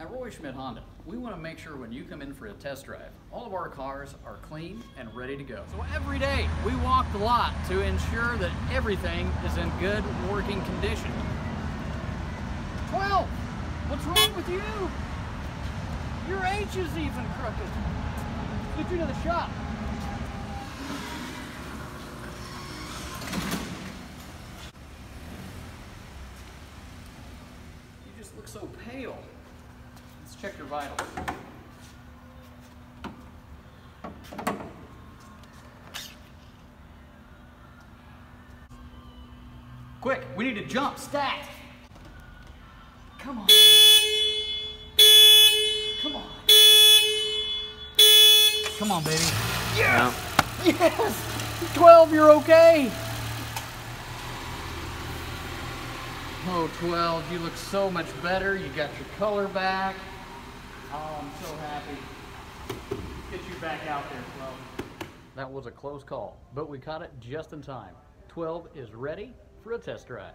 At Roy Schmidt Honda, we want to make sure when you come in for a test drive, all of our cars are clean and ready to go. So every day, we walk the lot to ensure that everything is in good working condition. 12! What's wrong with you? Your H is even crooked. Get you to the shop. You just look so pale. Let's check your vitals. Quick, we need to jump, stat. Come on. Come on. Come on, baby. Yes! Yes! 12, you're okay. Oh, 12, you look so much better. You got your color back. Oh, I'm so happy. Get you back out there, 12. That was a close call, but we caught it just in time. 12 is ready for a test drive.